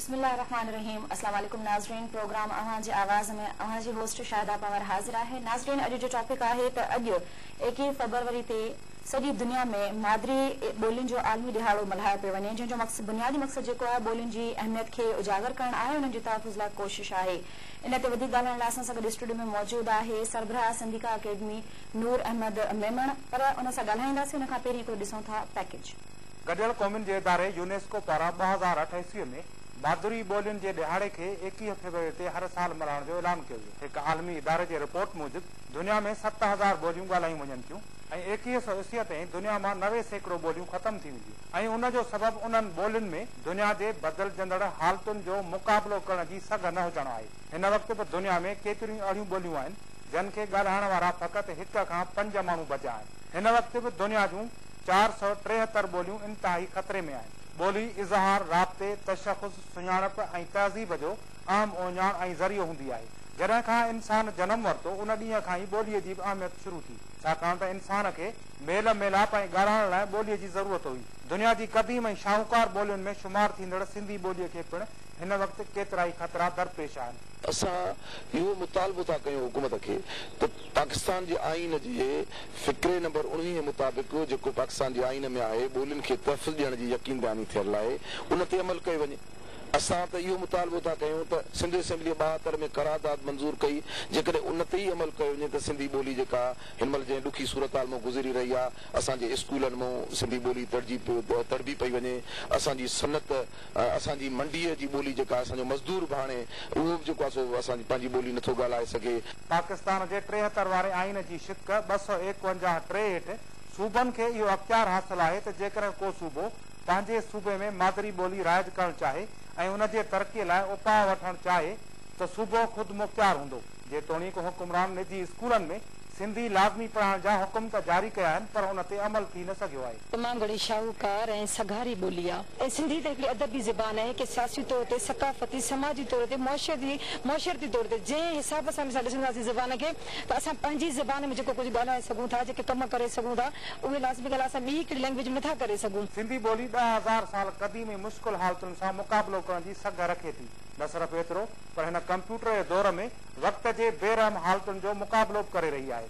بسم اللہ الرحمن الرحیم اسلام علیکم ناظرین پروگرام آواز پاور حاضر جو جو عالمی आहे ملہائے अॼु ونے جن جو त अॼु एकवीह फबरवरी ते सॼी दुनिया में मादिरी ॿोलियुनि जो आलमी ॾिहाड़ो मल्हायो पियो वञे जंहिंजो मक़सदु बुनियादी मक़सदु जेको आहे ॿोलियुनि जी अहमियत खे उजागर करणु आहे उन जी तहफ़िज़ लाइ कोशिश आहे इन ते वधीक دا लाइ انہیں کھا پیر ہی کو ڈسوں تھا پیکج گڑیل قومن جے دارے یونیسکو پارا بہزار اٹھائیسیوں میں मादिरी ॿोलियुनि जे ॾिहाड़े खे एकवीह फेबररी ते हर साल मल्हाइण जो ऐलान कयो वियो हिकु आलमी इदारे जे रिपोर्ट मूजिबि दुनिया में सत हज़ार ॿोलियूं ॻाल्हायूं वञनि थियूं ऐं एकवीह सौ इस्वीअ ताईं दुनिया मां नवे सैकड़ो ॿोलियूं ख़तम थी वेंदियूं ऐं उन जो सबबु उन्हनि ॿोलियुनि में दुनिया जे बदिलजंदड़ हालतुनि जो मुक़ाबिलो करण जी सघ न हुजणु आहे हिन वक़्तु बि दुनिया में केतिरियूं अहिड़ियूं ॿोलियूं आहिनि जिन खे ॻाल्हाइण वारा फ़क़ति हिक खां पंज माण्हू बचिया आहिनि हिन वक़्तु बि दुनिया जूं चारि सौ टेहतरि ॿोलियूं इंतिहाई ख़तरे में आहिनि ॿोली इज़हार राब्ते तशख़ुस सुञाणप ऐं तहज़ीब जो आम ओञाण ऐं ज़रियो हूंदी आहे जॾहिं खां इंसान जनम वरितो उन ॾींहं खां ई ॿोलीअ जी अहमियत शुरू थी छाकाणि त इंसान खे ज़रूरत हुई दुनिया जी क़दीम ऐं शाहूकार ॿोलियुनि में शुमार थींदड़ सिंधी खे पिणु हिन वक़्तु केतिरा ई ख़तरा दरपेश आहिनि जेको पाकिस्तान जे आइन में आहे तहफ़ जी यकीन ते अमल कयो वञे असां त इहो मुतालबो था कयूं त असेंबली ॿाहतरि में करारदाद मंज़ूर कई जेकॾहिं उन ते ई अमल कयो वञे त सिंधी ॿोली जेका हिन महिल जंहिं ॾुखी सूरत हाल मां गुज़री रही आहे असांजे स्कूलनि मां सिंधी ॿोली तरबी पई वञे असांजी सनत असांजी मंडीअ जी ॿोली जेका असांजो मज़दूर बि हाणे उहो बि जेको आहे असांजी पंहिंजी ॿोली नथो ॻाल्हाए सघे पाकिस्तान जे टेहतरि वारे आइन जी शिक ॿ सौ एकवंजाह टे हेठि सूबनि खे इहो अख़्तियार आहे त जेकॾहिं को सूबो पंहिंजे सूबे में मादरी ॿोली राइज करणु चाहे ऐं उन जे तरक़ीअ लाइ उपाउ वठणु चाहे त सुबुह ख़ुदि मुख़्तियार हूंदो जेतोणीकि हुकुमरान निजी स्कूलनि में पर आहे तमामु घणी शाहूकार ऐं सिंधी अदबी ज़बान आहे जंहिं हिसाब सां पंहिंजी ज़बान में जेको कुझु ॻाल्हाए सघूं था कम करे सघूं साल जी दौर में बेरहम हालतुनि जो मुक़ाबिलो करे रही आहे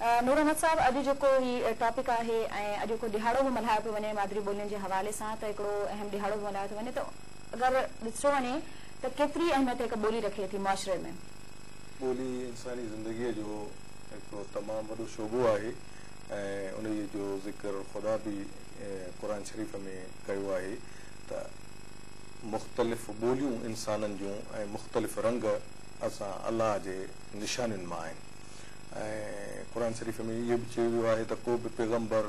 नर अहमद साहिब अॼु जेको टॉपिक आहे ऐं अॼु को ॾिहाड़ो बि मल्हायो पियो वञे मादरी ॿोलियुनि जे हवाले सां त हिकिड़ो अहम थो वञे त अगरि ॾिसो वञे त केतिरी अहमियत में कयो आहे इंसाननि जूं ऐं मुख़्तलिफ़ रंग असां अलाह जे निशानि मां आहिनि ऐ क़रन शरीफ़ में इहो बि चयो वियो आहे پیغمبر को बि पैगम्बर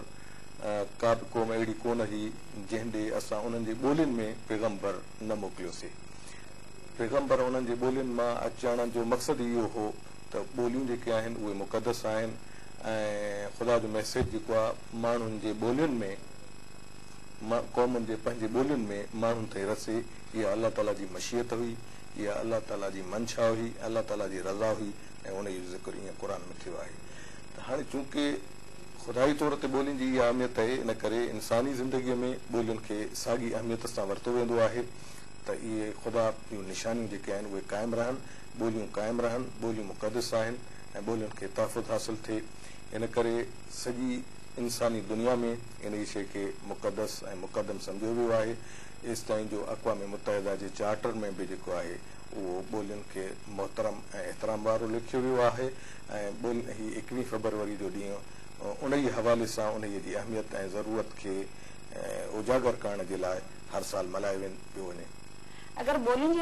का बि क़ौम अहिड़ी कोन हुई जंहिं ॾे असां उन्हनि जी ॿोलियुनि में पैगम्बर न मोकिलियोसीं पैगम्बर हुननि जी ॿोलियुनि मां अचण जो मक़सदु इहो हो त ॿोलियूं जेके आहिनि उहे मुक़दस आहिनि جو ख़ुदा जो मैसेज जेको आहे माण्हुनि जे में कौमनि जे पंहिंजी बोलियुनि में माण्हुनि ते रसे इहा अल्ला ताला जी मशीयत हुई या अलाह ताला जी मंशा हुई अल्ल्ह ताला रज़ा हुई ऐं हुन जो ज़िक्र ईअं क़ुर में थियो आहे त हाणे चूंकि खुदााई तौर ते ॿोलियुनि जी इहा अहमियत आहे इन करे इंसानी ज़िंदगीअ में ॿोलियुनि खे साॻी अहमियत सां वरितो वेंदो आहे त इहे खुदा जूं निशानियूं जेके आहिनि उहे क़ाइमु रहनि ॿोलियूं क़ाइमु रहनि ॿोलियूं मुक़दस आहिनि ऐं ॿोलियुनि खे तहफ़ु हासिलु थिए इन करे सॼी इंसानी दुनिया में इन शइ खे मुक़दस ऐं मुक़दम सम्झो वियो आहे एस ताईं जो अक़वामी मुतहदा जे चार्टर में बि जेको आहे मोहतरम ऐं एतिराम वारो लिखियो वियो आहे ऐं एकवीह फेबररी जो ॾींहुं उन ई हवाले सां अहमियत ऐं ज़रूरत खे उजागर करण जे लाइ हर साल मल्हायो वञे अगरि ॿोलियुनि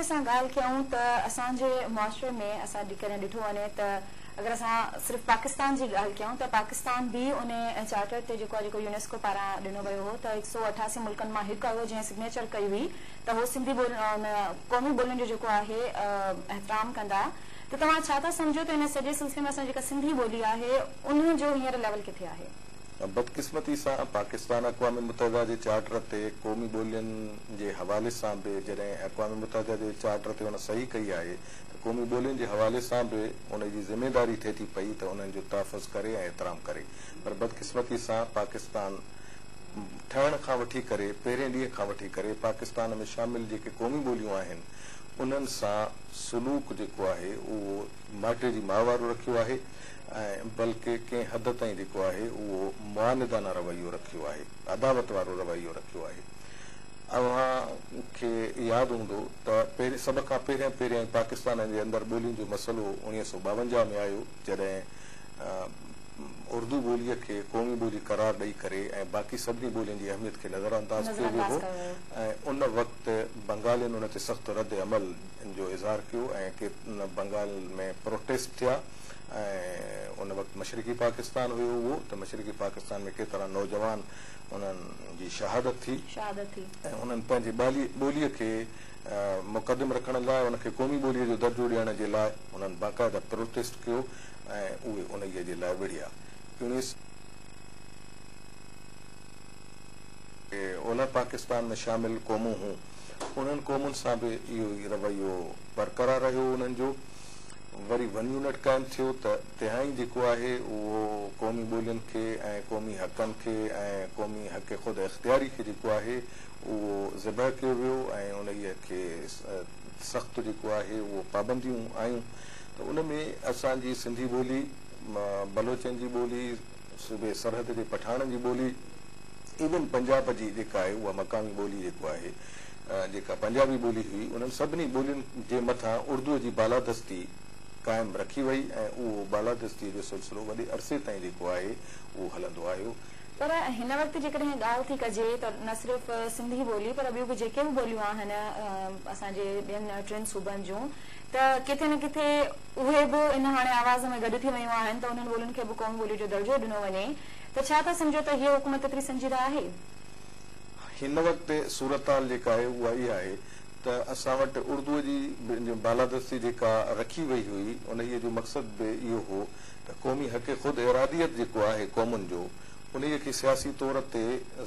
जी अगर असां सिर्फ़ पाकिस्तान जी ॻाल्हि कयूं त पाकिस्तान बि उन ते ॾिनो वियो हो त हिकु सौ अठासी मुल्कनि मां हिकु सिग्नेचर कई हुई त क़ौमी ॿोलियुनि जो जेको आहे एतिराम कंदा त तव्हां छा था सम्झो त हिन सॼे सिलसिले में असां जेका सिंधी ॿोली आहे लेवल किथे आहे क़ौमी ॿोलियुनि जे हवाले सां बि उन जी ज़िमेदारी थिए थी पई त हुननि जो तहफ़ करे ऐं एतिराम करे पर बदकिस्मती सां पाकिस्तान ठहण खां वठी करे पहिरें ॾींहं खां वठी करे पाकिस्तान में शामिल जेके क़ौमी ॿोलियूं आहिनि उन्हनि सां सलूक जेको आहे उहो माटीअ जी माउ वारो रखियो आहे ऐं बल्कि कंहिं हद ताईं जेको आहे उहो मानदाना रवैयो रखियो आहे अदावत वारो रवैयो रखियो आहे अव्हां खे यादि हूंदो त पहिरीं सभ खां पाकिस्तान जे अंदरि ॿोलियुनि जो मसलो उणवीह सौ ॿावंजाह में आयो जड॒ उर्दू ॿोलीअ खे क़ौमी ॿोली करार ॾेई करे ऐं बाक़ी सभिनी ॿोलियुनि जी अहमियत खे नज़रअंदाज़ कयो वियो हो ऐं उन वक़्त बंगालियुनि ते सख़्तु रद्द अमल जो इज़हार कयो ऐं बंगाल में प्रोटेस्ट थिया ऐं उन वक़्तु मशरक़ी पाकिस्तान हुयो उहो त मशरक़ी पाकिस्तान में केतिरा नौजवान उन्हनि जी शहादत थी ऐं उन्हनि पंहिंजी ॿोलीअ खे मुक़दम रखण लाइ उनखे क़ौमी ॿोलीअ जो दर्जो ॾियण जे लाइ उन्हनि बाक़ाइदा प्रोटेस्ट कयो ऐं उहे उन ई जे लाइ विढ़िया उन पाकिस्तान में शामिल क़ौमूं हुयूं उन्हनि क़ौमुनि सां बि इहो ई रवैयो बरक़रार रहियो उन्हनि जो वरी वन यूनिट क़ाइमु थियो त तिहा ई जेको आहे उहो क़ौमी ॿोलियुनि खे ऐं क़ौमी हक़नि खे ऐं क़ौमी हक़ ख़ुदि इख़्तियारी खे जेको आहे उहो ज़िब कयो वियो ऐं उन खे सख़्तु जेको आहे उहो पाबंदियूं आयूं त उन में असांजी सिंधी ॿोली बलोचन जी ॿोली सूबे सरहद जे पठाणनि जी ॿोली इवन पंजाब जी जेका आहे उहा मक़ामी ॿोली जेको आहे जेका पंजाबी ॿोली हुई उन्हनि सभिनी ॿोलियुनि जे मथां उर्दूअ जी बालादस्ती पर हिन वक़्तु जेकॾहिं ॻाल्हि थी कजे त न सिर्फ़ सिंधी पर ॿियूं भी जेके बि ॿोलियूं आहिनि टिन सूबनि जो किथे न किथे उहे बि इन आवाज़ में गॾु थी वियूं आहिनि तोलनि खे बि क़ौम ॿोली जो दर्जो ॾिनो वञे त छा त समझो त हीअ हुकूमत त असां वटि उर्दूअ जी बालादस्ती जेका रखी वई हुई उन ई जो मक़सदु बि इहो हो त क़ौमी हक़ ख़ुदि इरादियत जेको आहे क़ौमुनि जो उनई खे सियासी तौर ते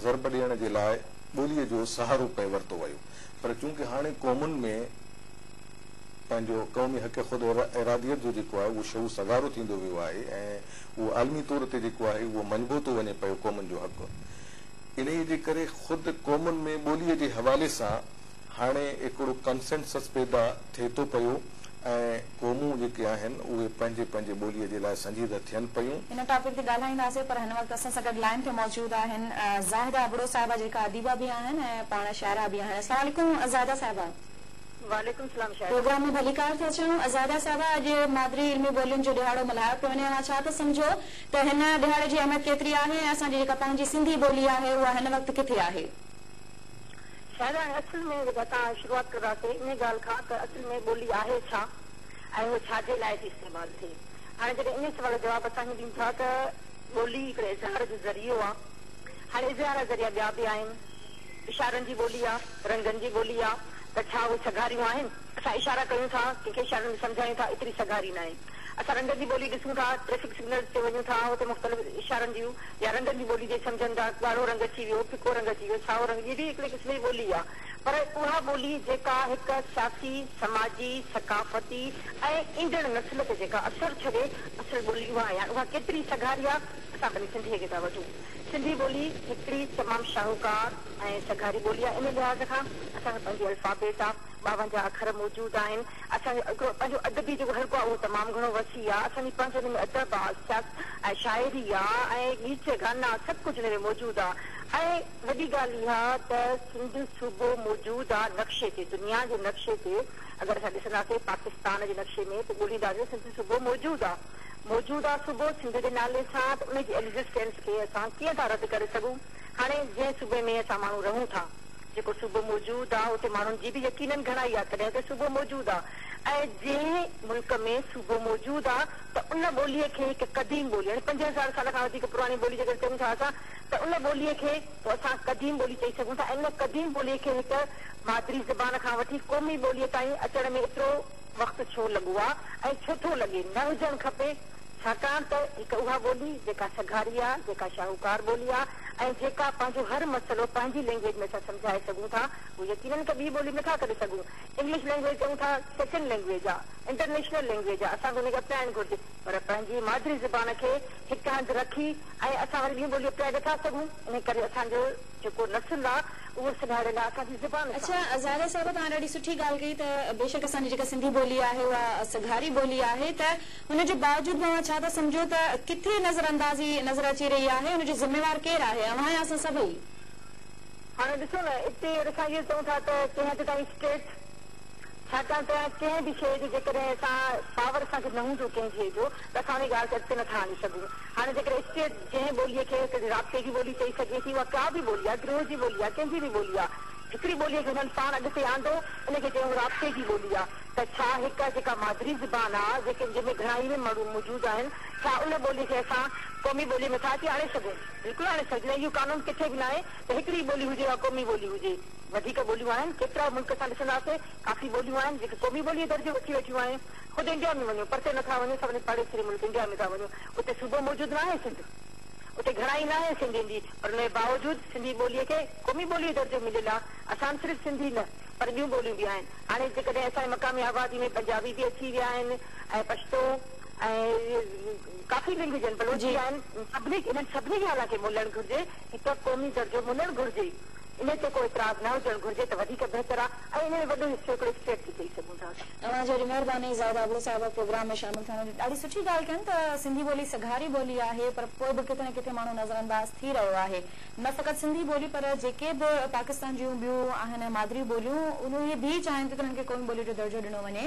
ज़रब ॾियण जे लाइ ॿोलीअ जो सहारो वरितो वियो पर चूंकि हाणे क़ौमुनि में पंहिंजो क़ौमी हक़ु इरादियत जो जेको आहे उहो सगारो थींदो वियो आहे ऐं उहो आलमी तौर ते जेको आहे उहो मजबो थो वञे पियो क़ौमुनि जो हक़ इन जे करे ख़ुद क़ौमुनि में ॿोलीअ जे हवाले सां छा थो सम्झो त हिन ॾिहाड़े जी अहमियत केतिरी आहे उहा किथे आहे छा हाणे असुल में जेका तव्हां शुरूआति कंदासीं इन ॻाल्हि खां त असुल में ॿोली आहे छा ऐं उहो छाजे लाइ थी इस्तेमालु थिए हाणे जॾहिं इन सुवाल जवाबु असांखे ॾियूं था त ॿोली हिकिड़े इज़हार जो ज़रियो आहे हाणे इज़हारा ज़रिया ॿिया बि आहिनि इशारनि जी ॿोली आहे रंगनि जी ॿोली आहे त छा उहे सगारियूं आहिनि असां इशारा कयूं था कंहिंखे इशारनि खे सम्झायूं था एतिरी न असां रंग जी ॿोली ॾिसूं था ट्रैफिक सिग्नल्स ते वञूं था हुते मुख़्तलिफ़ इशारनि जूं या रंगनि जी ॿोली जे सम्झनि था ॻाढ़ो रंग अची वियो किको रंग अची वियो साओ रंग इहा बि हिकिड़े क़िस्म जी ॿोली आहे पर उहा ॿोली जेका हिकु सियासी समाजी सकाफ़ती ऐं ईंदड़ नसल ते जेका असरु छॾे असल ॿोली उहा आहे उहा केतिरी सघारी आहे असां पंहिंजी सिंधीअ खे था वठूं सिंधी ॿोली हिकिड़ी तमामु शाहूकार ऐं सघारी ॿोली आहे इन लिहाज़ खां असांखे पंहिंजी अल्फाबेट आहे ॿावंजाहु अखर मौजूदु आहिनि असांजो हिकिड़ो पंहिंजो अधु बि जेको हर आहे उहो तमामु घणो वसी आहे असांजी पंहिंजो हुन में अदब आहे ऐं शाइरी आहे ऐं गीत गाना सभु कुझु हुन में मौजूदु आहे ऐं वॾी ॻाल्हि इहा त सिंध सूबो मौजूदु आहे नक्शे ते दुनिया जे नक्शे ते अगरि असां ॾिसंदासीं पाकिस्तान जे नक्शे में त ॻोल्हींदासीं सिंधी सूबो मौजूदु आहे मौजूदु आहे सुबुह सिंध जे नाले सां त उनजी एक्ज़िस्टेंस खे असां कीअं था रद्द करे सघूं हाणे जंहिं सूबे में असां माण्हू रहूं था जेको सुबुह मौजूदु आहे उते माण्हुनि जी बि यकीननि घणाई आहे कॾहिं त सुबुह मौजूदु आहे ऐं जंहिं मुल्क में सुबुह मौजूदु आहे त उन ॿोलीअ खे हिकु कदीम ॿोली हाणे पंज हज़ार साल खां वधीक पुराणी ॿोली जेकॾहिं चऊं था असां त उन ॿोलीअ खे असां क़दीम ॿोली चई सघूं था इन कदीम ॿोलीअ खे हिकु मादिरी ज़बान खां वठी क़ौमी ॿोलीअ ताईं अचण में एतिरो वक़्तु छो लॻो आहे ऐं छो थो लॻे न हुजणु खपे छाकाणि त हिकु उहा ॿोली जेका सघारी आहे जेका शाहूकार ॿोली आहे ऐं जेका पंहिंजो हर मसलो पंहिंजी लैंग्वेज में असां सम्झाए सघूं था उहो यकीननि नथा करे सघूं इंग्लिश लैंग्वेज चऊं था सेकेंड लैंग्वेज आहे इंटरनेशनल लैंग्वेज आहे असांखे हुनखे अपनाइणु घुरिजे पर पंहिंजी मादरी ज़बान खे हिकु हंधि रखी ऐं असां वरी ॿी बोलियूं अपनाए नथा सघूं इन करे असांजो जेको नसुल आहे उहो सिधारे लाइ असांजी अच्छा ज़ाहिर साहिब तव्हां ॾाढी सुठी ॻाल्हि कई त बेशक असांजी जेका सिंधी ॿोली आहे उहा सघारी ॿोली आहे त हुनजे बावजूदि छा था सम्झो त किथे नज़रअंदाज़ी नज़र अची रही आहे हुनजो ज़िमेवार केरु आहे हाणे ॾिसो न हिते असां इहो चऊं था त कंहिं बि ताईं स्टेट छाकाणि त कंहिं बि शइ जी जेकॾहिं असां पावर असांखे न हूंदो कंहिं शइ जो त असां वरी ॻाल्हि अॻिते नथा हणी सघूं हाणे जेकॾहिं स्टेट जंहिं ॿोलीअ खे राब्ते जी ॿोली चई सघे थी उहा का बि ॿोली आहे ग्रह जी ॿोली आहे कंहिंजी बि ॿोली आहे हिकिड़ी ॿोलीअ खे हुननि पाण अॻिते आंदो इनखे चऊं राब्ते जी ॿोली आहे त छा हिकु जेका मादिरी ज़बान आहे जेके जंहिंमें घणाई माण्हू मौजूदु आहिनि छा उन ॿोलीअ खे असां क़ौमी ॿोलीअ में था अची आणे सघो बिल्कुलु आणे सघो कानून किथे बि न आहे त हिकिड़ी ॿोली हुजे या क़ौमी ॿोली हुजे वधीक ॿोलियूं आहिनि केतिरा मुल्क असां ॾिसंदासीं काफ़ी ॿोलियूं आहिनि जेके क़ौमी ॿोलीअ जो दर्जो वठी वेठियूं आहिनि ख़ुदि इंडिया में वञो परते नथा वञूं सभिनी पाड़े सिरी मुल्क इंडिया में था वञूं उते सुबुह मौजूदु न आहे सिंध हुते घणाई न आहे सिंधियुनि जी पर हुनजे बावजूदु सिंधी ॿोलीअ खे क़ौमी ॿोली जो दर्जो मिलियलु आहे असां सिर्फ़ु सिंधी न पर ॿियूं ॿोलियूं बि आहिनि हाणे जेकॾहिं असांजे मक़ामी आबादी में पंजाबी बि अची विया आहिनि ऐं पश्तो ऐं ॾाढी सुठी ॻाल्हि कनि त सिंधी ॿोली सगारी ॿोली आहे पर पोइ बि किथे न किथे माण्हू नज़र थी रहियो आहे न त गॾु सिंधी ॿोली पर जेके बि पाकिस्तान जूं ॿियूं आहिनि मादिरी ॿोलियूं उन्हनि बि चाहिनि त उन्हनि खे क़ौमी ॿोली जो दर्जो ॾिनो वञे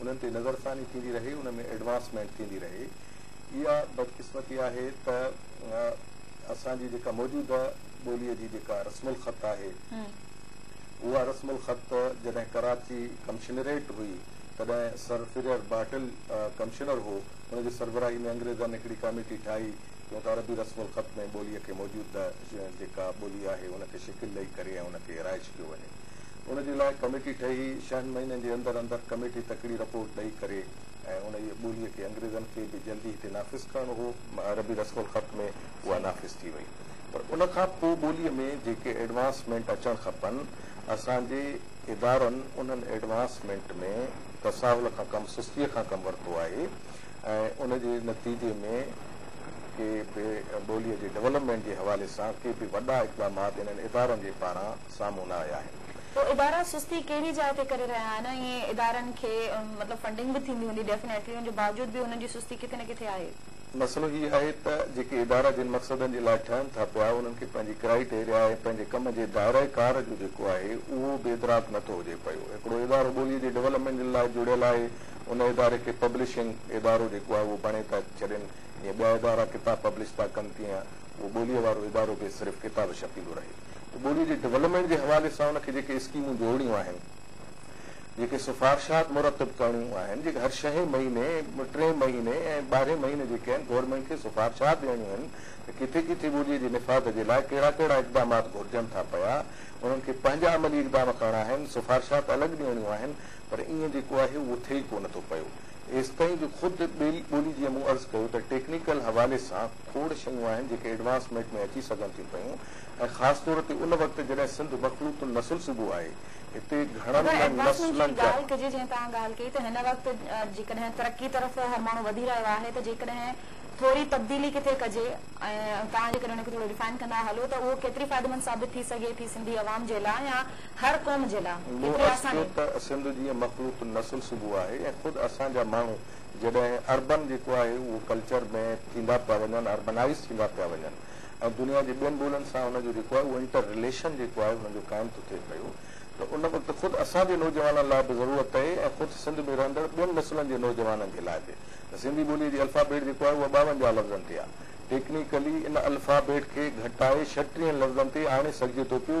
उन्हनि ते नज़रसानी थींदी रहे उन में एडवांसमेंट थींदी रहे इहा बदकिस्मती आहे त असांजी जेका मौजूदा ॿोलीअ जी जेका रस्मलखत आहे उहा रस्मलखत जॾहिं कराची कमिशनरेट हुई तॾहिं सर फिरियर बाटल कमिशनर हो हुनजी सरबराही में अंग्रेज़नि हिकिड़ी कमेटी ठाही छो त अरबी रसमुलखत में ॿोलीअ खे मौजूद जेका ॿोली आहे हुनखे शिकिल ॾेई करे ऐं हुनखे हिराए छॾियो वञे उन जे लाइ कमेटी ठही छहनि महीननि जे अंदरि अंदरि कमेटी तकिड़ी रिपोर्ट ॾेई करे ऐं उन ॿोलीअ खे अंग्रेज़नि खे बि जल्दी हिते नाफ़िज़ करणो हो अरबी रसोल खत में उहा नाफ़िज़ थी वई पर उनखां पोइ ॿोलीअ में जेके एडवांसमेंट अचणु खपनि असांजे इदारनि उन्हनि एडवांसमेंट में तसावल खां कमु सुस्तीअ खां कमु वरितो आहे ऐं उन जे नतीजे में के बि ॿोलीअ जे डेवलपमेंट जे हवाले सां के बि वॾा इक़दामात इकदामातनि इदारनि जे पारां साम्हूं न आया आहिनि आहे मसलो इहा आहे त जेके इदारा जिन मक़सदनि जे लाइ ठहनि था पोइ क्राइटेरिया ऐं पंहिंजे कम जे दाइरेकार जो जेको आहे उहो बि नथो हुजे पियो हिकिड़ो इदारो ॿोलीअ जे डेवलपमेंट लाइ जुड़ियल आहे उन इदारे खे पब्लिशिंग इदारो जेको आहे उहो बणे था छॾनि ऐं ॿिया इदारा किताब पब्लिश पिया कनि तीअं उहो ॿोलीअ वारो इदारो बि सिर्फ़ु किताब शकीलो रहे ॿोली जे डेवलपमेंट जे हवाले सां हुनखे जेके स्कीमूं जोड़णियूं आहिनि जेके सिफारशात मुरतब करणियूं आहिनि जेके हर छहें महीने टे महीने ऐं ॿारहें महीने जेके आहिनि गवर्नमेंट खे सिफारशात ॾियणियूं आहिनि त किथे किथे ॿोलीअ जे निफ़ाद जे लाइ कहिड़ा कहिड़ा इकदामात घुर्जनि था पिया उन्हनि खे पंहिंजा अमली इकदाम करणा आहिनि सिफारशात अलॻि ॾियणियूं आहिनि पर ईअं जेको आहे उहो थिए ई कोन थो पियो ताईं जो ख़ुदि ॿी ॿोली जीअं मूं अर्ज़ु कयो त टेक्निकल हवाले सां खोड़ शयूं आहिनि जेके एडवांसमेंट में अची सघनि थियूं पयूं ऐं ख़ासि तौर ते उन वक़्तु सिंध मखलूतबो आहे हिन जेकॾहिं तरक़ी तरफ़ वधी रहियो आहे त जेकॾहिं थोरी तब्दीली किथे कजे ऐं रिफाइन कंदा हलो त उहो केतिरी फ़ाइदेमंद साबित थी सघे थी सिंधी जे लाइ या हर क़ौम जे लाइ अर्बन जेको आहे उहो कल्चर में थींदा पिया वञनि अर्बनाइज़ थींदा पिया वञनि ऐं दुनिया जे ॿियनि ॿोलियुनि सां हुनजो जेको आहे क़ाइमु थो थिए पियो त उन वक़्तु ख़ुदि असांजे नौजवान लाइ बि ज़रूरत पए ऐं ख़ुदि सिंध में रहंदड़ ॿियनि नसलनि जे नौजवाननि जे लाइ बि सिंधी ॿोलीअ जी अल्फाबेट जेको आहे उहा ॿावंजाहु लफ़्ज़नि ते आहे इन अल्फाबेट खे घटाए छटीह लफ़्ज़नि ते आणे सघिजे थो पियो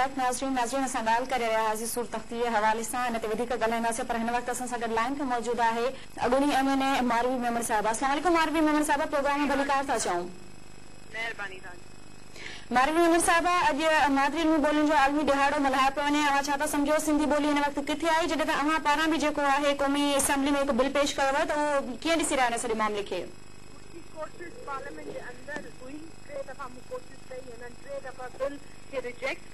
आलमी ॾिहाड़ो मल्हाए पियो वञे छा था सम्झो सिंधी ॿोली हिन वक़्तु किथे आई जॾहिं तव्हां पारां बि जेको आहे क़ौमी असैम्बली में हिकु बिल पेश कयो आहे त उहो कीअं ॾिसी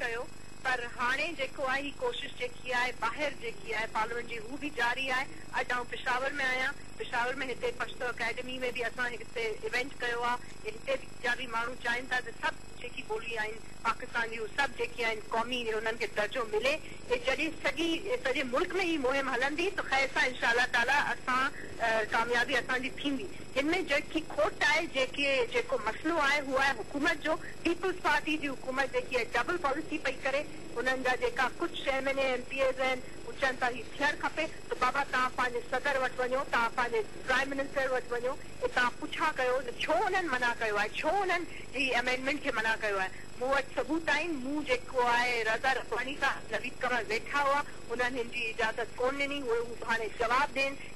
रहियो पर हाणे जेको आहे ही कोशिशि जेकी आहे ॿाहिरि जेकी आहे पार्लमेंट जी हू बि जारी आहे अॼु आउं पिशावर में आहियां पिशावर में हिते पशतो अकेडमी में बि असां हिते इवेंट कयो आहे हिते जा बि माण्हू चाहिनि था त सभु जेकी ॿोली आहिनि पाकिस्तान जूं सभु जेकी आहिनि क़ौमी हुननि खे दर्जो मिले जॾहिं सॼी सॼे मुल्क में ही मुहिम हलंदी त ख़ैर सां इनशा ताला असां कामयाबी असांजी थींदी हिन में जेकी खोट आहे जेकी जेको मसलो आहे उहो आहे हुकूमत जो पीपल्स पार्टी जी हुकूमत जेकी आहे डबल पॉलिसी पई करे उन्हनि जा जेका कुझु छह महीने एम पी एस आहिनि उहे चवनि था हीउ थियणु खपे त बाबा तव्हां पंहिंजे सदर वटि वञो तव्हां पंहिंजे प्राइम मिनिस्टर वटि वञो ऐं तव्हां पुछा कयो त छो उन्हनि मना कयो आहे छो उन्हनि ई अमेंडमेंट खे मना कयो आहे मूं वटि सबूत आहिनि मूं जेको आहे रज़ा रखवाणी सां नवीन कवर वेठा हुआ उन्हनि हिन जी इजाज़त कोन ॾिनी उहे हू हाणे जवाबु ॾियनि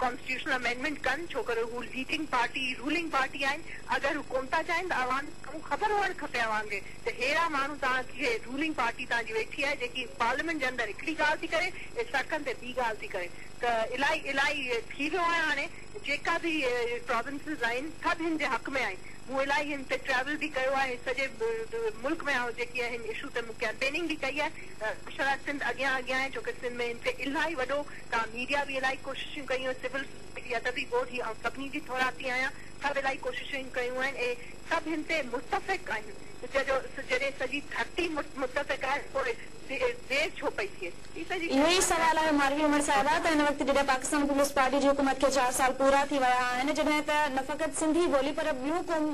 कॉन्स्टिट्यूशनल अमेंडमेंट कनि छोकि हू लीडिंग पार्टी रूलिंग पार्टी आहे अगरि हू कोन था चाहिनि त अवां ख़बर हुअणु खपे अवांखे त अहिड़ा माण्हू तव्हांखे रूलिंग पार्टी तव्हांजी वेठी आहे जेकी पार्लियामेंट जे अंदरि हिकिड़ी ॻाल्हि थी करे ऐं सड़कनि ते ॿी ॻाल्हि थी करे त इलाही इलाही थी वियो आहे हाणे जेका बि प्रोवेंसिस आहिनि सभु हिन जे हक़ में आहिनि हू इलाही हिन ते ट्रेवल बि कयो आहे सॼे मुल्क में जेकी आहे इशू ते ट्रेनिंग बि कई आहे सिंध अॻियां अॻियां छोकी सिंध में हिन ते इलाही वॾो तव्हां मीडिया बि इलाही कोशिशूं कयूं सिविल सभिनी जी थोरा आहियां सभु इलाही कोशिशूं कयूं आहिनि ऐं सभु हिन ते मुतफ़िक़ आहिनि जॾहिं सॼी धरती मुतफ़िक़ आहे देरि छो पई थिए त हिन वक़्तु जॾहिं पाकिस्तान पीपुल्स पार्टी जी हुकूमत खे चारि साल पूरा थी विया आहिनि जॾहिं त नफ़क़त सिंधी ॿोली पर ॿियूं कम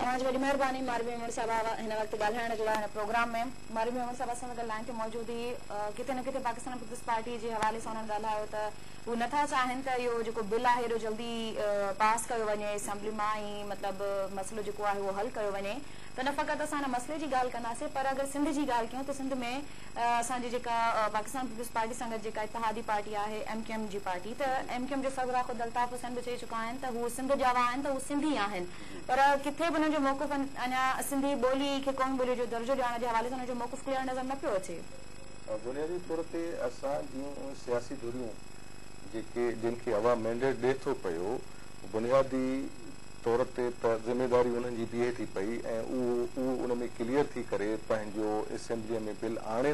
तव्हांजी वॾी महिरबानी हिन वक़्तु ॻाल्हाइण जे लाइ हिन प्रोग्राम में मारवी अम्मद साहब सां गॾु लाइन ते मौजूद ई किथे न किथे पाकिस्तान पीपल्स पार्टी जे हवाले सां हुननि ॻाल्हायो त हू नथा चाहिनि त इहो जेको बिल आहे हेॾो जल्दी पास कयो वञे असेंबली मां ऐं मतिलबु मसलो जेको आहे उहो हल कयो वञे हिन फ़क़ति असां मसले जी ॻाल्हि कंदासीं पर अगरि सिंध जी ॻाल्हि कयूं जेका पाकिस्तान पीपल्स पार्टी सां गॾु इतिहादी आहे एम एम जी पार्टी त एम केमत सिंधी आहिनि पर किथे बि हुननि जो मौक़नि खे दर्जो ॾियण जे हवाले सां तौर ते त ज़िमेदारी उन्हनि जी बीहे थी पई ऐं उहो उहो उन में क्लियर थी करे पंहिंजो असेंबलीअ में बिल आणे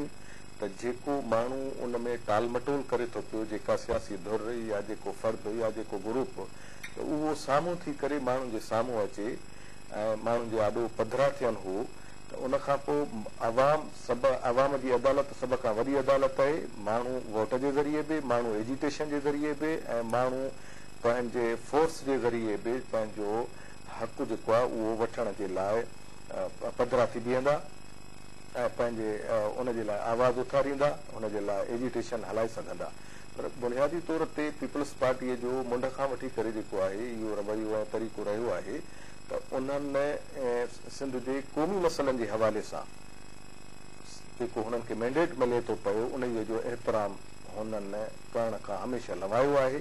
त जेको माण्हू उन में टालमटोल करे थो पियो जेका सियासी धुर या जेको फर्द या जेको ग्रुप त उहो साम्हूं थी करे माण्हुनि जे साम्हूं अचे ऐं माण्हुनि जो आॾो पधरा थियनि हो त उनखां पोइ अवाम सभु अवाम जी अदालत सभ खां वॾी अदालत आहे माण्हू वोट जे ज़रिए बि माण्हू एजुटेशन जे ज़रिए बि ऐं माण्हू पंहिंजे फोर्स जे ज़रिए बि पंहिंजो हक़ जेको आहे उहो वठण जे लाइ पधरा थी बीहंदा ऐं पंहिंजे उन जे लाइ आवाज़ उथारींदा हुन जे लाइ एजिटेशन हलाए सघंदा पर बुनियादी तौर ते पीपल्स पार्टीअ जो मुंड खां वठी करे जेको आहे इहो रवैयो ऐं तरीक़ो रहियो आहे त उन्हनि सिंध जे क़ौमी मसलनि जे हवाले सां जेको हुननि खे मैंडेट मिले थो पियो उन जो एतराम हुननि करण खां हमेशह लवायो आहे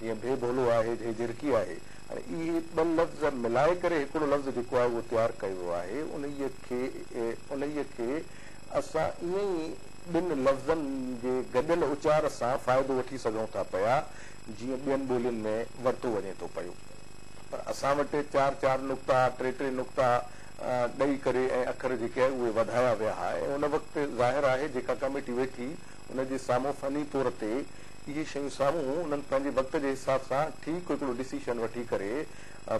जीअं बेभोलो आहे हे झिरिकी आहे इहे ॿ लफ़्ज़ मिलाए करे हिकड़ो लफ़्ज़ जेको आहे उहो तयारु कयो आहे उनई खे असां ईअं ई ॿिनि लफ़्ज़नि जे गॾियल उचार सां फ़ाइदो वठी सघूं था पिया जीअं ॿियनि ॿोलियुनि में वरितो वञे थो पियो पर असां वटि चार चार नुक़्ता टे टे नुक़्ता ॾेई करे ऐं अखर जेके आहे उहे वधाया विया हा ऐं उन वक़्त ज़ाहिर आहे जेका कमेटी वेठी उन जे साम्हूं फनी तौर ते इहे शयूं साम्हूं उन्हनि पंहिंजे वक़्त जे हिसाब सां ठीकु हिकिड़ो डिसीशन वठी करे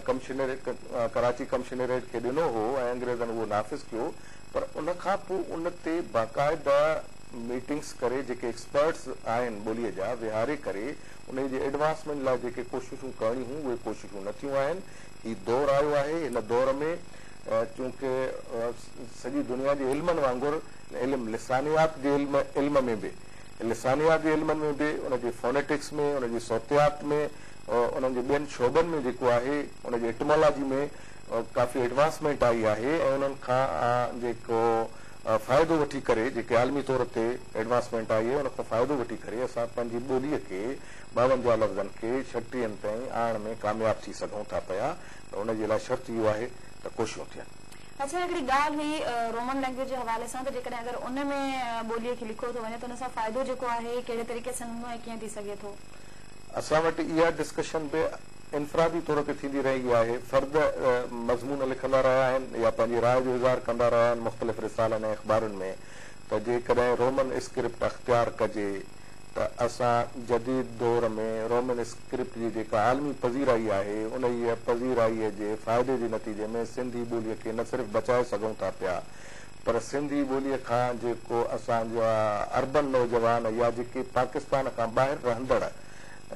कमिशनरेट कराची कमिशनरेट खे ॾिनो हो ऐं अंग्रेज़नि उहो नाफ़िज़ कयो पर उन खां पोइ उन ते बाक़ाइदा मीटिंग्स करे जेके एक्सपर्ट्स आहिनि ॿोलीअ जा विहारे करे उन जे एडवांसमेंट लाइ जेके कोशिशूं करणियूं उहे कोशिशूं न थियूं आहिनि हीउ दौरु आयो आहे हिन दौर में चूंकि सॼी दुनिया जे इल्मनि वांगुरु इल्मु लिसानियात जे इल्म इल्म में बि इलिज़ामियात जे इल्मनि में बि उन जे फोनेटिक्स में उन जी सौतियात में उन्हनि जे ॿियनि शोबनि में जेको आहे उनजी एटमोलॉजी में काफ़ी एडवांसमेंट आई आहे ऐं उन्हनि खां जेको फ़ाइदो वठी करे जेके आलमी तौर ते एडवांसमेंट आई आहे उन खां फ़ाइदो वठी करे असां पंहिंजी ॿोलीअ खे ॿावंजाह लफ़्ज़नि खे छटीहनि ताईं आणण में कामयाबु थी सघूं था पिया त हुनजे लाइ शर्त इहो आहे त कोशियूं थियनि लिखियो वञे कहिड़े कीअं थी सघे थो असां वटि इहा डिस्कशन बि इंफ़रादी तौर ते थींदी रही आहे मज़मून लिखंदा रहिया आहिनि या पंहिंजी राय जो इज़ार कंदा रहिया आहिनि मुख़्तलिफ़ रिसालनि ऐं अख़बारुनि में त जेकॾहिं रोमन स्क्रिप्ट अख़्तियार कजे त असां जदीद दौर में रोमन स्क्रिप्ट जी जेका आलमी पज़ीराई आहे उन पज़ीराईअ जे फ़ाइदे जे नतीजे में सिंधी बोलीअ खे न सिर्फ़ बचाए सघूं था पिया पर सिंधी बोलीअ खां जेको असांजा अरबन नौजवान या जेके पाकिस्तान खां ॿाहिरि रहंदड़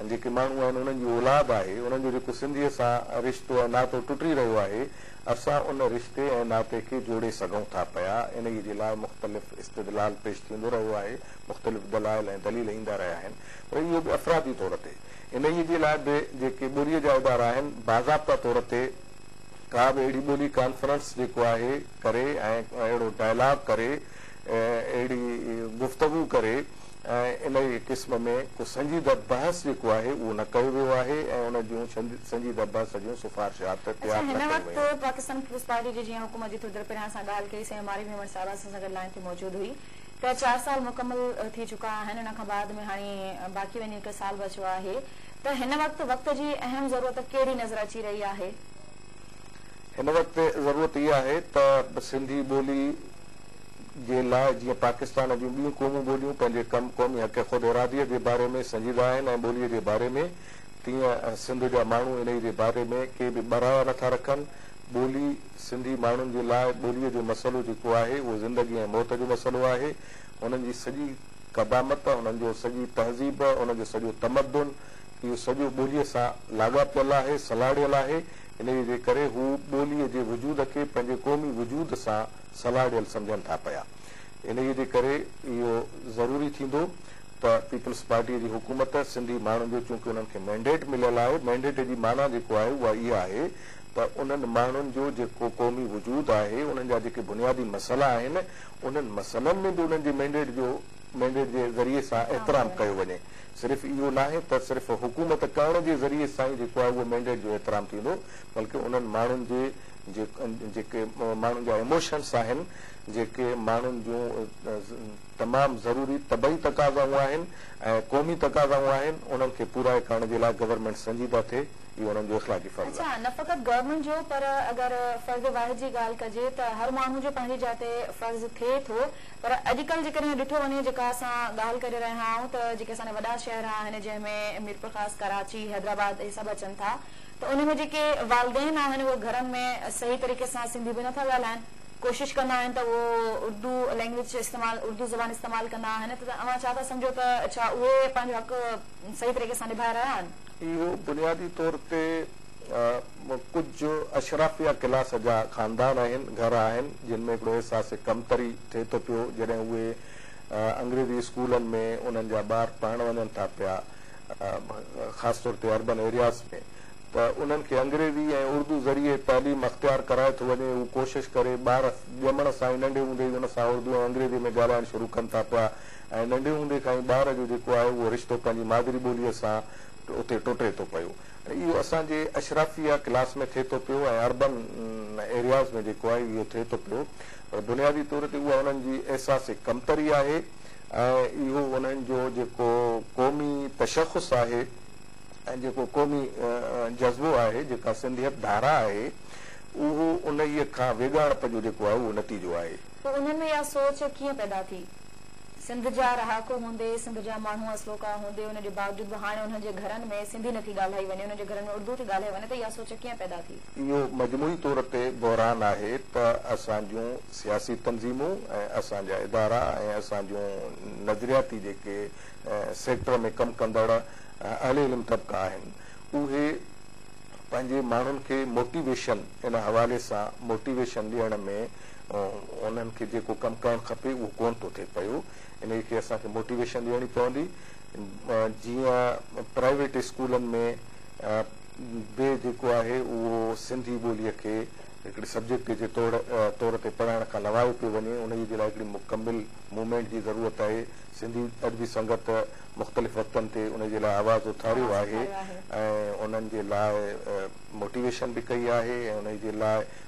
जेके माण्हू आहिनि उन्हनि जो औलाद आहे उन्हनि जो जेको सिंधीअ सां रिश्तो नातो टुटी रहियो आहे असां उन रिश्ते ऐं नाते खे जोड़े सघूं था पया इन ई जे लाइ मुख़्तलिफ़ इस्तदलाल पेश थींदो रहियो आहे मुख़्तलिफ़ दलाल ऐं दलील ईंदा रहिया आहिनि ऐं इहो बि अफ़रादी तौर ते इन ई जे लाइ बि जेके ॿोलीअ जा इदारा आहिनि बाज़ाब्ता तौर ते का बि अहिड़ी ॿोली कॉन्फ्रेंस जेको आहे करे ऐं अहिड़ो डायलॉग करे अहिड़ी गुफ़्तगू करे कयो वियो आहे मौजूदु हुई त चारि साल मुकमल थी चुका आहिनि हुन खां बाद में हाणे बाक़ी वञी हिकु साल बचियो आहे त हिन वक़्तु वक़्त जी अहम ज़रूरत कहिड़ी नज़र अची रही आहे त सिंधी ॿोली जे लाइ जीअं पाकिस्तान जूं ॿियूं क़ौमूं ॿोलियूं पंहिंजे कम क़ौमी या ख़ुदि औरादीअ जे बारे में संजीदा आहिनि ऐं ॿोलीअ जे बारे में तीअं सिंध जा माण्हू इन जे बारे में के बि बराबरि नथा रखनि ॿोली सिंधी माण्हुनि जे लाइ ॿोलीअ जो मसइलो जेको आहे उहो ज़िंदगी ऐं मौत जो मसइलो आहे हुननि जी सॼी क़दामत हुननि जो सॼी तहज़ीब हुन जो सॼो तमदुन इहो सॼो ॿोलीअ सां लाॻापियल आहे सलाड़ियल आहे इन जे करे हू ॿोलीअ जे वजूद खे पंहिंजे क़ौमी वजूद सां सलाहियल सम्झनि था पिया इन जे करे इहो ज़रूरी थींदो त पीपल्स पार्टीअ जी हुकूमत सिंधी माण्हुनि जो चूंकि उन्हनि खे मैंडेट मिलियल आहे मैंडेट जी माना जेको आहे उहा इहा आहे त उन्हनि माण्हुनि जो जेको क़ौमी वजूद आहे उन्हनि जा जेके बुनियादी मसला आहिनि उन्हनि मसलनि में बि उन्हनि जे मैंडेट जो मैंडेट जे ज़रिए सां एतराम कयो वञे सिर्फ़ इहो नाहे त सिर्फ़ हुकूमत करण जे ज़रिए सां ई जेको आहे उहो मैंडेट जो एतिराम थींदो बल्कि उन्हनि माण्हुनि जे जेके माण्हुनि जा इमोशन्स आहिनि जेके माण्हुनि जूं तमामु ज़रूरी तबई तक़ाज़ाऊं आहिनि ऐं क़ौमी तक़ाज़ाऊं आहिनि उन्हनि खे पूरा करण जे लाइ गवर्नमेंट संजीदा थिए अच्छा नफ़क़त गवर्नमेंट जो पर अगरि फर्ज़ वाहिद जी ॻाल्हि कजे त हर माण्हू जो पंहिंजी जाइ ते फर्ज़ थिए थो पर अॼुकल्ह जेकॾहिं ॾिठो वञे जेका असां ॻाल्हि करे रहिया आयूं त जेके असांजा वॾा शहर आहिनि जंहिं में मीरप्रखास कराची हैदराबाद इहे सभु अचनि था त उन में जेके वालदेन आहिनि उहे घरनि में सही तरीक़े सां सिंधी बि नथा ॻाल्हाइनि कोशिशि कंदा आहिनि त उहो उर्दू लैंग्वेज उर्दू ज़बान इस्तेमालु कंदा आहिनि त तव्हां छा था सम्झो त छा उहे पंहिंजो हक़ सही तरीक़े सां निभाए रहिया आहिनि इहो बुनियादी तौर ते कुझु अशराफ़िया क्लास जा ख़ानदान आहिनि घर आहिनि जिन में हिकिड़ो अहसासिक कमतरी थिए थो पियो जॾहिं उहे अंग्रेजी स्कूलनि में उन्हनि जा ॿार पढ़ण वञनि था पिया ख़ासि अर्बन एरियाज़ में त उन्हनि खे अंग्रेज़ी ऐं उर्दू ज़रिए तालीम अख़्तियार कराए थो वञे उहो कोशिशि करे ॿार ॼमण सां ई नंढे हूंदे ई हुन सां उर्दू ऐं अंग्रेज़ी में ॻाल्हाइणु शुरू कनि था पिया ऐं नंढे हूंदे खां ई ॿार जो जेको आहे उहो रिश्तो पंहिंजी मादिरी ॿोलीअ सां उते टुटे थो पियो इहो असांजे अशराफ़िया क्लास में थिए थो पियो ऐं अर्बन एरियाज़ में जेको आहे इहो थिए थो पियो पर बुनियादी तौर ते उहा उन्हनि जी अहसासिक कमतरी आहे ऐं इहो उन्हनि जो जेको क़ौमी तशखुस आहे ऐं जेको क़ौमी जज़्बो आहे जेका सिंधियत धारा आहे उहो उन खां विगाड़प जो जेको आहे उहो नतीजो आहे में इहा सोच कीअं पैदा थी सिंध जा रहाकू हूंदे सिंध जा माण्हू असलोका हूंदे हुन जे बावजूद बि हाणे हुननि जे घरनि में सिंधी नथी ॻाल्हाई वञे हुन जे घर में उर्दू थी वञे त इहा सोच कीअं पैदा थी इहो मजमूई तौर ते बहरान आहे त असां जूं सियासी तनज़ीमूं ऐं असांजा इदारा ऐं असांजूं नज़रियाती जेके सेक्टर में कमु कंदड़ इल्म तबिका आहिनि उहे पंहिंजे माण्हुनि खे मोटिवेशन इन हवाले सां मोटिवेशन ॾियण में उन्हनि खे जेको कमु करणु खपे उहो कोन थो थिए पियो इन खे असांखे मोटिवेशन ॾियणी पवंदी जीअं प्राइवेट स्कूलनि में बि जेको आहे उहो सिंधी ॿोलीअ खे हिकिड़े सब्जेक्ट जे तौर ते पढ़ाइण खां लवायो पियो वञे उन जे लाइ हिकिड़ी मुकमिल मूवमेंट जी ज़रूरत आहे सिंधी अॼ संगत मुख़्तलिफ़ वक़्तनि ते उन जे लाइ आवाज़ उथारियो आहे ऐं उन्हनि जे लाइ मोटिवेशन बि कई आहे ऐं उन जे लाइ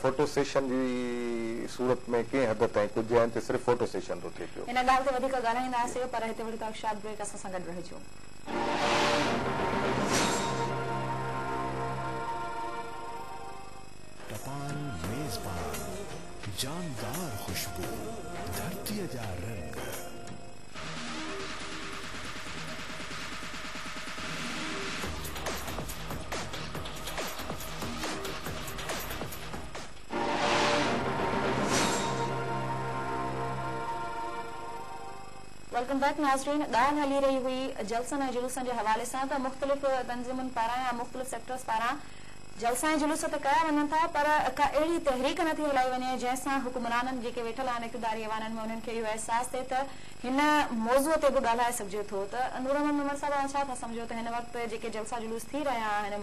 فوٹو سیشن جی صورت میں کئے حد ہوتا ہے کچھ جائیں تے صرف فوٹو سیشن رو ٹھیک ہو انہیں گاہتے ودی کا گانا ہی ناسے ہو پر رہتے ودی کا شاد بریک اسم سنگڑ رہے جو ٹپان میز پان جاندار خوشبو دھرتی جا رہے वेलकम बैक नाज़रीन ॻाल्हि हली रही हुई जलसन ऐं जुलसनि जे हवाले सां त मुख़्तलिफ़ तनज़ीमुनि पारां या मुख़्तलिफ़ सेक्टर्स जलसा जुलूस त कया वञनि था पर का अहिड़ी तहरीक नथी हलाई वञे जंहिंसां हुकमराननि में इहो अहसासु थिए त हिन मौज़ूअ ते बि ॻाल्हाए सघिजे थो तव्हां छा जलसा जुलूस थी रहिया आहिनि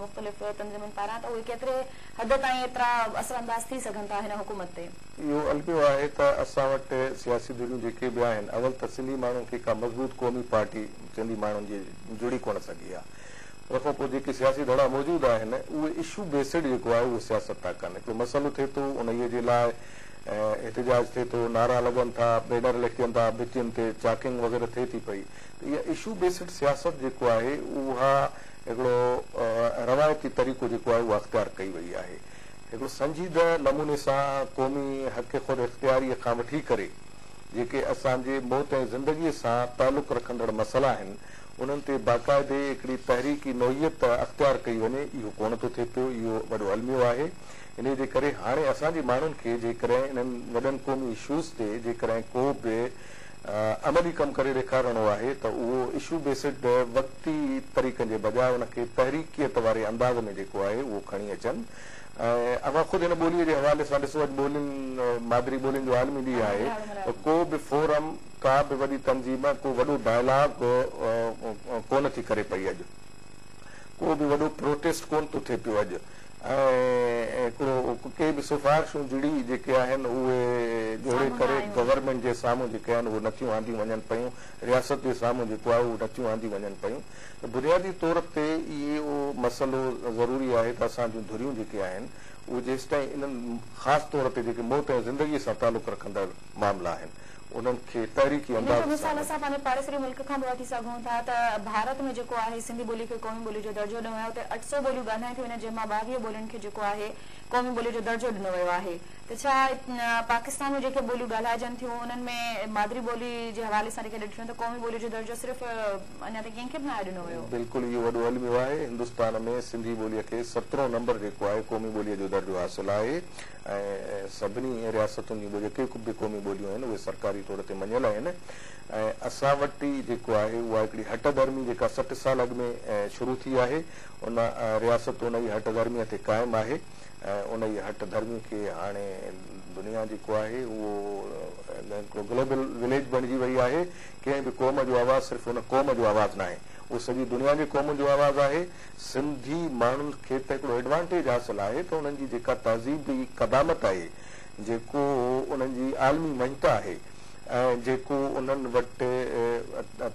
पारां त उहे केतिरे हद ताईं असर अंदाज़ थी सघनि था हिन हुकूमत ते उनखां पोइ जेके सियासी धड़ा मौजूदु आहिनि उहे इशू बेसिड जेको आहे उहे सियासत था कनि हिकिड़ो मसालो थिए थो उनई जे लाइ एहतिजाज थिए थो नारा लॻनि था बेनर लिखियनि था भितियुनि ते चाकिंग वगैरह थिए थी पई त इहा इशू बेसिड सियासत जेको आहे उहा हिकिड़ो रवायती तरीक़ो जेको आहे उहा अख़्तियार कई वई आहे हिकिड़ो संजीदह नमूने सां कौमी हक़ ख़ुदि इख़्तियारीअ खां वठी करे जेके असांजे मौत ऐं ज़िंदगीअ सां तालुक़ रखंदड़ मसाला आहिनि उन्हनि ते बाक़ाइदे हिकड़ी तहरीकी नौइयत अख़्तियार कई वञे इहो कोन थो थिए पियो इहो वॾो अलमियो आहे इन जे करे हाणे असांजे माण्हुनि खे जेकॾहिं इन्हनि वॾनि क़ौमी इशूज़ ते जेकॾहिं को बि अमली कमु करे ॾेखारणो आहे त उहो इशू बेसिड वक़्ती तरीक़नि जे बजाए हुनखे तहरीकियत वारे अंदाज़ में जेको आहे उहो खणी अचनि ऐं अगरि ख़ुदि हिन ॿोलीअ जे हवाले सां ॾिसो अॼु ॿोलियुनि मादिरी ॿोलियुनि जो आलमी बि आहे को बि फोरम का बि वॾी तनज़ीम को वॾो डायलॉग कोन थी करे पई अॼु को बि वॾो प्रोटेस्ट कोन थो थिए पियो अॼु ऐं बि सिफारिशूं जुड़ी जेके आहिनि उहे जोड़े करे गवर्नमेंट जे साम्हूं जेके आहिनि उहे नथियूं आंदियूं वञनि पियूं रियासत जे साम्हूं जेको आहे उहे नथियूं आंदियूं वञनि पियूं बुनियादी तौर ते इहो मसलो ज़रूरी आहे त असांजूं धुरियूं जेके आहिनि उहे जेसिताईं इन्हनि ख़ासि तौर ते जेके मौत ऐं ज़िंदगीअ सां ताल्ल रखंदड़ मामला आहिनि हिन मिस असां पंहिंजे पाड़ेसरी भारत में जेको आहे सिंधी ॿोली खे क़ौमी ॿोली जो दर्जो ॾिनो आहे हुते अठ सौ ॿोलियूं ॻाल्हाए थियूं आहिनि ॿावीह ॿोलियुनि खे जेको आहे दर्जो ॾिनो वियो आहे छा पाकिस्तान में दर्जो हासिलु आहे ऐं सभिनी रियासतुनि जेके सरकारी तौर ते मञियलु आहिनि ऐं असां वटि हट धर्मी जेका सठ साल अॻ में शुरू थी आहे रियासत हट दर्मीअ ते क़ाइम आहे ऐं उन ई हट धर्म खे हाणे दुनिया जेको आहे उहो ग्लोबल विलेज बणिजी वई आहे कंहिं बि क़ौम जो आवाज़ सिर्फ़ु उन क़ौम जो आवाज़ न आहे उहो सॼी दुनिया जे क़ौम जो आवाज़ आहे सिंधी माण्हुनि खे त हिकिड़ो एडवांटेज हासिलु आहे त उन्हनि जी जेका तहज़ीबी क़दामत आहे जेको उन्हनि जी आलमी महिता आहे ऐं जेको उन्हनि वटि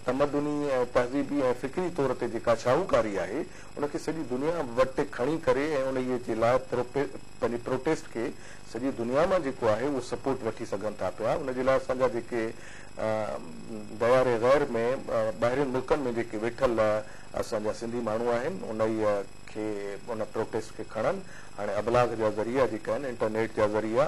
तमदनी ऐं तहज़ीबी ऐं फ़िक्री तौर ते जेका शाहूकारी आहे उनखे सॼी दुनिया वटि खणी करे ऐं उन जे लाइ पंहिंजे प्रोटेस्ट खे सॼी दुनिया मां जेको आहे उहो सपोर्ट वठी सघनि था पिया उन लाइ असांजा जेके में ॿाहिरि मुल्कनि में जेके वेठल असांजा सिंधी माण्हू आहिनि खे उन प्रोटेस्ट खे खणनि ऐं अबलाग जा ज़रिया जेके आहिनि इंटरनेट जा ज़रिया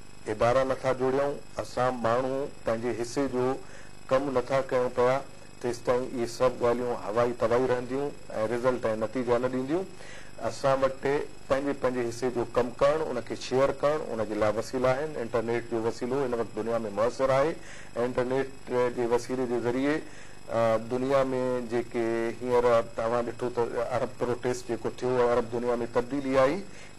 इबारा नथा जुड़ियऊं असां माण्हू पंहिंजे हिसे जो कम नथा कयूं पिया तेसि ताईं इहे सभु ॻाल्हियूं हवाई तवाई रहंदियूं ऐं रिज़ल्ट ऐं नतीजा न ॾींदियूं असां वटि पंहिंजे पंहिंजे हिसे जो कमु करणु उनखे शेयर करणु उन जे लाइ वसीला आहिनि इंटरनेट जो वसीलो हिन वक़्तु दुनिया में मुयसरु आहे ऐं इंटरनेट जे वसीले जे ज़रिए दुनिया में जेके हींअर तव्हां ॾिठो त अरब प्रोटेस्ट जेको थियो अरब दुनिया में तब्दीली आई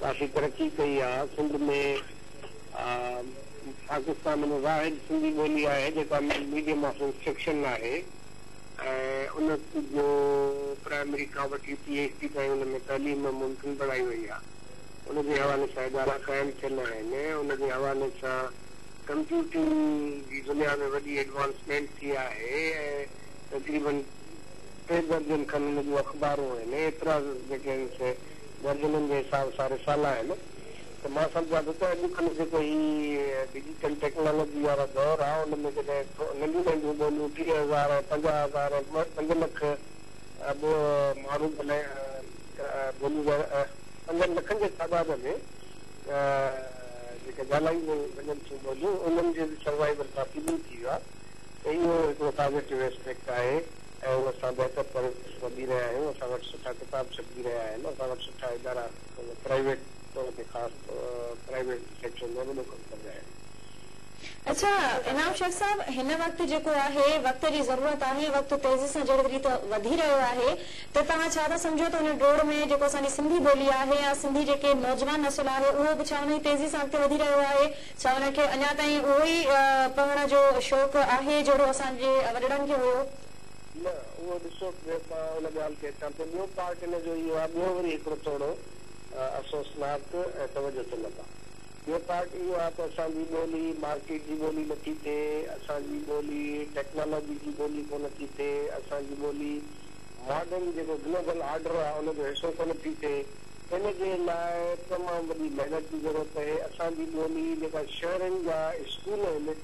काफ़ी तरक़ी कई आहे सिंध में पाकिस्तान में वाहिद सिंधी ॿोली आहे जेका मीडियम ऑफ इंस्ट्रक्शन आहे ऐं उन जो प्राइमरी खां वठी पी एच डी ताईं हुन में तालीम मुमकिन बणाई वई आहे उनजे हवाले सां इदारा क़ाइमु थियल आहिनि उनजे हवाले सां कंप्यूटिंग जी दुनिया में वॾी एडवांसमेंट थी आहे ऐं तक़रीबन टे दर्जन खनि हुन जूं अख़बारूं आहिनि एतिरा जेके आहिनि वर्जननि जे हिसाब सां रिसाला आहिनि त मां सम्झां थो त अॼुकल्ह जेको ही डिजिटल टेक्नोलॉजी वारो दौर आहे में जॾहिं नंढियूं नंढियूं ॿोलियूं टीह हज़ार पंजाह हज़ार पंज लख माण्हू ॿोलियूं पंज लखनि जे तइदाद में जेके ॻाल्हाईंदियूं वञनि थियूं ॿोलियूं उन्हनि जे बि सर्वाइवल काफ़ी ॿियूं थी वियो आहे त इहो हिकिड़ो पॉज़िटिव एस्पेक्ट आहे अच्छा इनाम शेख साहब हिन वक़्तु जेको आहे वक़्त जी ज़रूरत आहे वक़्तु तेज़ी सां जहिड़े रीति वधी रहियो आहे त तव्हां छा था सम्झो त हुन में जेको असांजी सिंधी ॿोली आहे या सिंधी जेके नौजवान नसुल आहे उहो बि छा तेज़ी सां अॻिते वधी रहियो आहे छा हुनखे अञा ताईं उहो ई पढ़ण जो शौक़ु आहे जहिड़ो असांजे खे हुयो न उहो ॾिसो पियो मां हिन ॻाल्हि खे अचां त ॿियो पार्ट हिन जो इहो आहे ॿियो वरी हिकिड़ो थोरो अफ़सोसनाक ऐं तवजो समंदा ॿियो पार्ट इहो आहे त असांजी ॿोली मार्केट जी ॿोली नथी थिए असांजी ॿोली टेक्नोलॉजी जी ॿोली कोन थी थिए असांजी ॿोली मॉडन जेको ग्लोबल ऑडर आहे हुनजो हिसो कोन थी थिए इन जे लाइ तमामु वॾी महिनत जी ज़रूरत पए असांजी ॿोली जेका शहरनि जा स्कूल आहिनि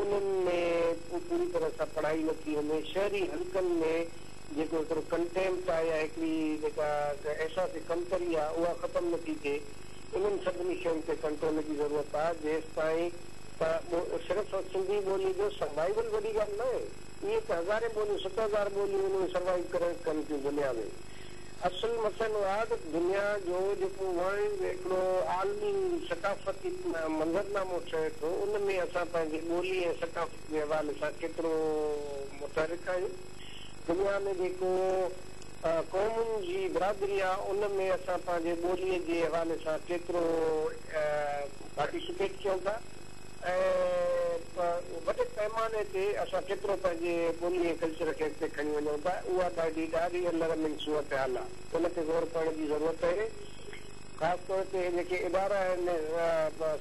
उन्हनि में पूरी तरह सां पढ़ाई नथी वञे शहरी हल्कनि में जेको हिकिड़ो कंटेंप्ट आहे या हिकिड़ी जेका अहसासिक कमकरी आहे उहा ख़तमु नथी थिए इन्हनि सभिनी शयुनि खे कंट्रोल जी ज़रूरत आहे जेसिताईं सिर्फ़ सिंधी ॿोलीअ जो सर्वाइवल वॾी ॻाल्हि न आहे इहे त हज़ारे ॿोलियूं सत हज़ार ॿोलियूं सर्वाइव कनि थियूं दुनिया में असल मसलो आहे त दुनिया जो जेको वाइड हिकिड़ो आलमी सकाफ़ती मंज़रनामो ان थो उनमें असां पंहिंजी ॿोली ऐं सकाफ़त जे हवाले सां केतिरो मुतरक आहियूं दुनिया में जेको क़ौमुनि जी बरादरी आहे उनमें असां पंहिंजे ॿोलीअ जे हवाले सां केतिरो पार्टिसिपेट कयूं था वॾे पैमाने ते असां केतिरो पंहिंजे ॿोली ऐं कल्चर खे अॻिते खणी वञूं था उहा ॾाढी ॾाढी अलॻि सूरत हाल आहे उन ते ज़ोर पाइण जी ज़रूरत आहे ख़ासि तौर ते जेके इदारा आहिनि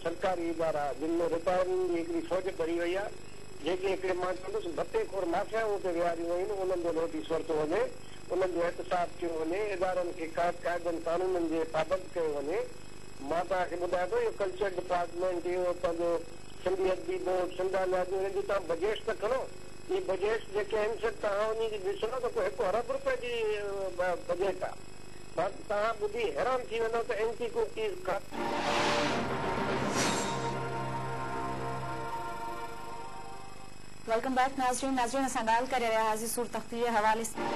सरकारी इदारा जिन में रिपायरिंग जी हिकिड़ी फ़ौज भरी वई आहे जेके हिकिड़े मां चवंदुसि भते खोर माफ़ियाऊं ते विहारियूं आहिनि उन्हनि जो नोटिस वरितो वञे उन्हनि जो एतसाफ़ कयो वञे इदारनि खे क़ाइदनि कानूननि जे पाबति कयो वञे मां तव्हांखे ॿुधायां थो इहो कल्चर डिपार्टमेंट इहो पंहिंजो شمدیت بھی بہت شمدہ لیا دیو رہے دیتا ہم بجیش پہ کھلو یہ بجیش جے کہ ہم سکتا ہاں انہی جی دیسے لو تو کوئی ایک ہرہ پر پہ جی بجیتا بات تا ہاں بودی حرام تھی ونہا تو ان کی کوئی چیز کھاتا ہے ویلکم بیٹ ناظرین ناظرین اسنگال کر رہے ہیں حاضر صورت تختیر حوالی سے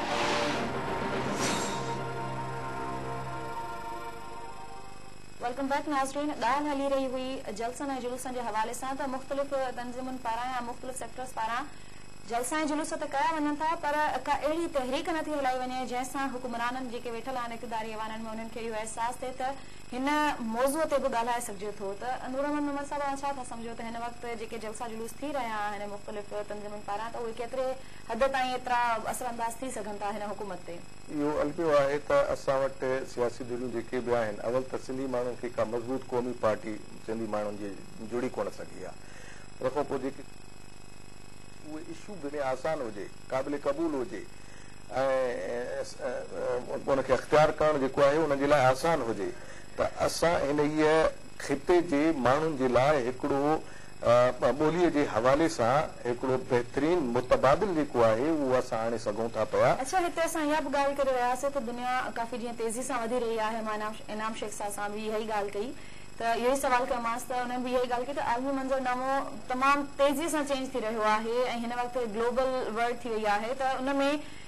वेलकम बैक नाज़रीन दाल हली रही हुई जलसा ऐं जुलूसनि जे हवाले सां त मुख़्तलिफ़ तनज़ीमुनि पारां मुख़्तलिफ़ सेक्टर्स पारां जलसा ऐं जुलूस त कया वञनि था पर का अहिड़ी तहरीक नथी हलाई वञे जंहिंसां हुकमराननि जेके वेठल आहिनि हिकदारी वारनि में उन्हनि खे इहो अहसास थिए त हिन मौज़ूअ ते बि ॻाल्हाए सघिजे थो त नूरमन मुमर साहब तव्हां छा था सम्झो त हिन वक़्तु जेके जलसा जुलूस थी रहिया आहिनि मुख़्तलिफ़ तंज़ीमुनि पारां त उहे केतिरे हद ताईं एतिरा असरअंदाज़ थी सघनि था हिन हुकूमत ते इहो अलपियो आहे त असां वटि सियासी धुरियूं जेके बि आहिनि अवल त सिंधी माण्हुनि खे का मज़बूत क़ौमी पार्टी सिंधी माण्हुनि जी जुड़ी कोन सघी आहे उन खां पोइ जेके उहे इशू बिने आसान हुजे क़ाबिल क़बूल हुजे ऐं उनखे अख़्तियार करणु जेको आहे हुनजे लाइ आसान त असां खिते जे माण्हुनि जे लाइ हिकिड़ो ॿोलीअ जे हवाले सां हिकिड़ो बहितरीन मुतबादिल जेको आहे उहो असां आणे सघूं था पिया अच्छा हिते असां इहा बि ॻाल्हि करे रहियासीं त दुनिया काफ़ी जीअं तेज़ी सां वधी रही आहे मां इनाम शेख साह सां बि इहा ई ॻाल्हि कई त इहो ई सवाल कयोमांसि त हुन बि इहा ई ॻाल्हि कई त आलमी मंज़रनामो तमामु तेज़ी सां चेंज थी रहियो आहे ऐं हिन वक़्तु ग्लोबल व थी वई आहे त उन में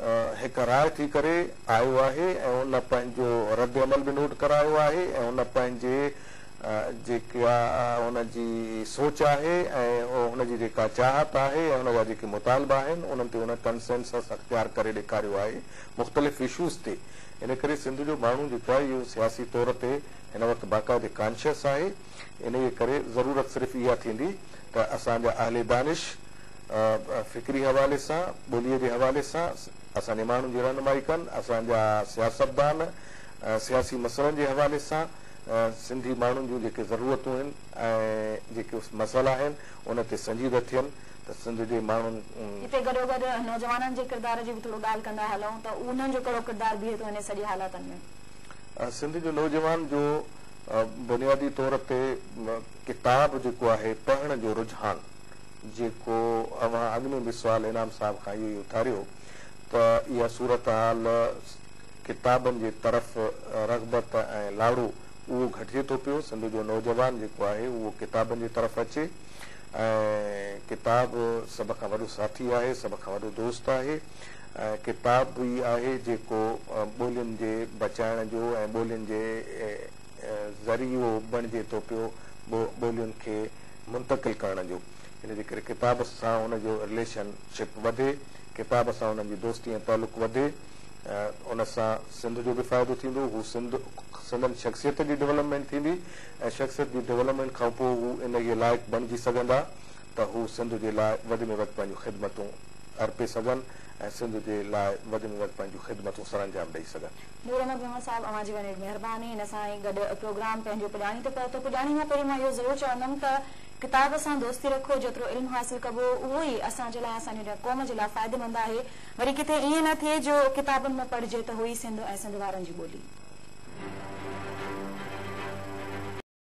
हिकु राय थी करे आयो आहे ऐं उन पंहिंजो रद अमल बि नोट करायो आहे ऐं उन पंहिंजे जेकी आ हुनजी सोच आहे ऐं हुन जी जेका चाहत आहे ऐं हुन जा जेके मुतालबा आहिनि उन्हनि ते हुन कंसेंस अख़्तियार करे ॾेखारियो आहे मुख़्तलिफ़ इशूज़ ते इन करे सिंध जो माण्हू जेको आहे इहो सियासी तौर ते हिन वक़्तु बाक़ाइदे कॉन्शियस आहे इन जे करे ज़रूरत सिर्फ़ इहा थींदी त असांजा दानिश फिक्री हवाले सां ॿोलीअ जे हवाले सां असांजे माण्हुनि जी रहनुमाई कनि असांजा सियासतदान सियासी मसलनि जे हवाले सां सिंधी माण्हुनि जूं जेके ज़रूरतूं आहिनि ऐं जेके मसाला आहिनि उन ते संजीदा थियनि जे माण्हुनि जी नौजवान जो बुनियादी तौर ते किताब जेको आहे पढ़ण जो रुझान जेको इनाम साहिब खां इहो ई उथारियो त इहा सूरत हाल किताबनि जे तरफ़ रगबत ऐं लाड़ू उहो घटिजे थो पियो सिंध जो नौजवान जेको आहे उहो किताबनि जे तरफ़ अचे ऐं किताब सभ खां वॾो साथी आहे सभ खां वॾो दोस्त आहे ऐं किताब बि आहे जेको ॿोलियुनि जे बचाइण जो ऐं ॿोलियुनि जे ज़रियो बणिजे थो पियो ॿोलियुनि खे मुंतिल करण जो इनजे करे किताब सां रिलेशनशिप वधे किताब सां हुननि जी दोस्ती ऐं तालुक़ु वधे उन सां सिंध जो बि फ़ाइदो थींदो शख़्सियत जी डेवलपमेंट थींदी ऐं शख़्सियत जी डेवलपमेंट खां पोइ हू इन जे लाइक़ु बणिजी सघंदा त हू सिंध जे लाइ वधि में वधि पंहिंजूं ख़िदमतूं अर्पे सघनि ऐं सिंध जे लाइ किताब सां दोस्ती रखो जेतिरो इल्मु हासिल कबो उहो ई असांजे लाइ असांजे क़ौम जे लाइ फ़ाइदेमंद आहे वरी किथे ईअं न थे जो किताबुनि में पढ़जे त हुई सिंध ऐं सिंध वारनि जी बोली